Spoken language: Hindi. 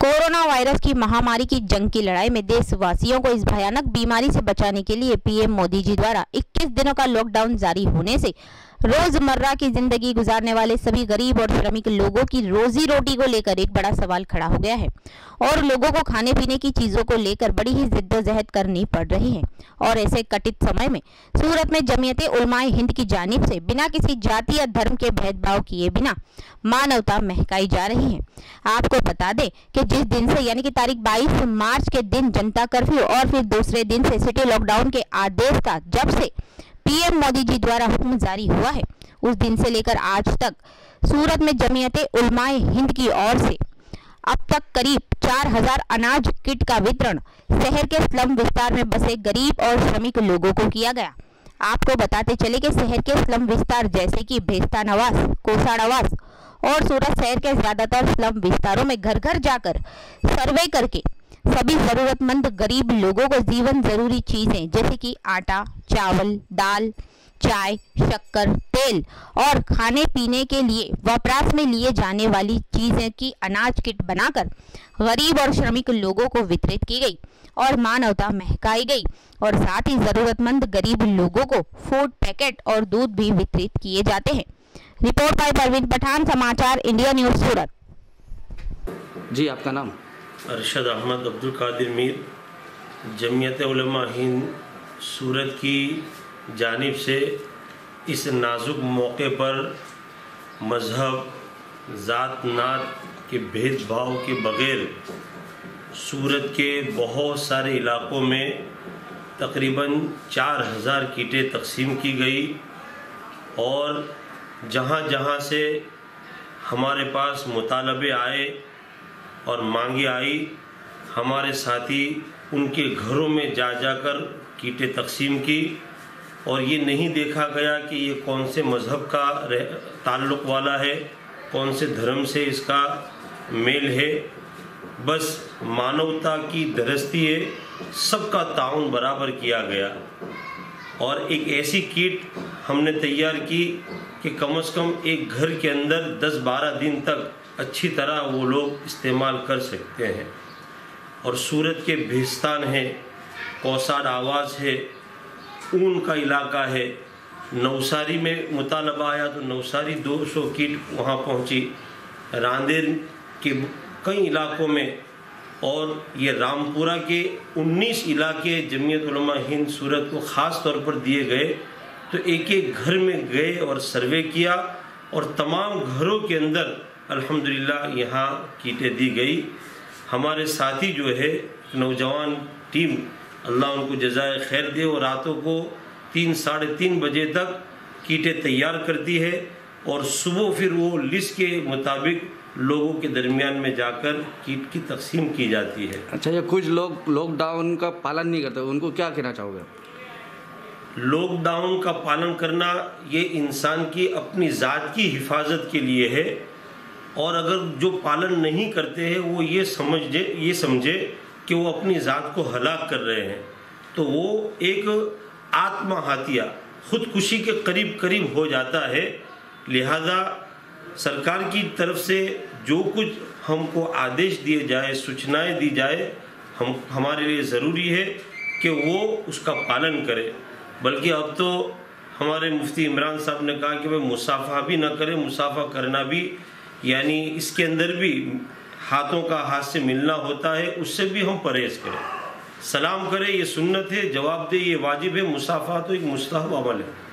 कोरोना वायरस की महामारी की जंग की लड़ाई में देशवासियों को इस भयानक बीमारी से बचाने के लिए पीएम मोदी जी द्वारा 21 दिनों का लॉकडाउन जारी होने से रोज़मर्रा की ज़िंदगी गुजारने वाले सभी गरीब और श्रमिक लोगों की रोजी रोटी को लेकर एक बड़ा सवाल खड़ा हो गया है और लोगों को खाने पीने की चीज़ों को लेकर बड़ी ही जिद्दोजहद करनी पड़ रही है। और ऐसे कटित समय में सूरत में जमीयत उलमाए हिंद की जानिब से बिना किसी जाति या धर्म के भेदभाव किए बिना मानवता महकाई जा रही है। आपको बता दें कि जिस दिन से यानी कि तारीख 22 मार्च के दिन जनता कर्फ्यू और फिर दूसरे दिन से सिटी लॉकडाउन के आदेश का जब से पीएम मोदी जी द्वारा हुक्म जारी हुआ है। उस दिन से लेकर आज तक सूरत में जमीयत उलमाए हिंद की ओर से अब तक करीब 4000 अनाज किट का वितरण शहर के स्लम विस्तार में बसे गरीब और श्रमिक लोगों को किया गया। आपको बताते चले कि शहर के स्लम विस्तार जैसे कि भेस्ता नवास, कोसा और सूरत शहर के ज़्यादातर स्लम विस्तारों में घर घर जाकर सर्वे करके सभी जरूरतमंद गरीब लोगों को जीवन ज़रूरी चीज़ें, जैसे कि आटा, चावल, दाल, चाय, शक्कर, तेल और खाने पीने के लिए वपराश में लिए जाने वाली चीज़ें की अनाज किट बनाकर गरीब और श्रमिक लोगों को वितरित की गई और मानवता महकाई गई और साथ ही जरूरतमंद गरीब लोगों को फ़ूड पैकेट और दूध भी वितरित किए जाते हैं। रिपोर्ट बाय परवीन पठान, समाचार इंडिया न्यूज़ सूरत। जी, आपका नाम? अरशद अहमद अब्दुल कादिर मीर, जमीयत हिंद सूरत की जानिब से इस नाजुक मौके पर मज़हब, ज़ात नात के भेदभाव के बग़ैर सूरत के बहुत सारे इलाकों में तकरीबन चार हज़ार कीटें तकसीम की गई और जहाँ जहाँ से हमारे पास मुतालबे आए और मांगे आई, हमारे साथी उनके घरों में जा जाकर कीटें तकसीम की। और ये नहीं देखा गया कि ये कौन से मज़हब का ताल्लुक़ वाला है, कौन से धर्म से इसका मेल है। बस मानवता की दरस्ती है सबका ताउन बराबर किया गया। और एक ऐसी किट हमने तैयार की कि कम अज़ कम एक घर के अंदर 10-12 दिन तक अच्छी तरह वो लोग इस्तेमाल कर सकते हैं। और सूरत के भिस्तान है, कौसार आवाज़ है, ऊन का इलाका है। नवसारी में मुतालबा आया तो नवसारी 200 किट वहाँ पहुँची। रांदेर के कई इलाकों में और ये रामपुरा के 19 इलाके जमीयत हिंद सूरत को ख़ास तौर पर दिए गए तो एक एक घर में गए और सर्वे किया और तमाम घरों के अंदर अल्हम्दुलिल्लाह यहाँ कीटें दी गई। हमारे साथी जो है नौजवान टीम अल्लाह उनको जजाय खैर दे और रातों को तीन साढ़े तीन बजे तक कीटें तैयार करती है और सुबह फिर वो लिस्ट के मुताबिक लोगों के दरमियान में जाकर कीट की तकसीम की जाती है। अच्छा ये कुछ लोग लॉकडाउन का पालन नहीं करते उनको क्या कहना चाहोगे? लॉकडाउन का पालन करना ये इंसान की अपनी ज़ात की हिफाजत के लिए है। और अगर जो पालन नहीं करते हैं, वो ये समझे ये समझे कि वो अपनी ज़ात को हलाक कर रहे हैं तो वो एक आत्महत्या, खुदकुशी के करीब करीब हो जाता है। लिहाजा सरकार की तरफ़ से जो कुछ हमको आदेश दिए जाए, सूचनाएँ दी जाए, हम, हमारे लिए ज़रूरी है कि वो उसका पालन करें। बल्कि अब तो हमारे मुफ्ती इमरान साहब ने कहा कि भाई मुसाफा भी ना करें, मुसाफा करना भी यानी इसके अंदर भी हाथों का हाथ से मिलना होता है, उससे भी हम परहेज करें। सलाम करें, ये सुन्नत है, जवाब दे, ये वाजिब है मुसाफा तो एक मुस्तहब अमल है।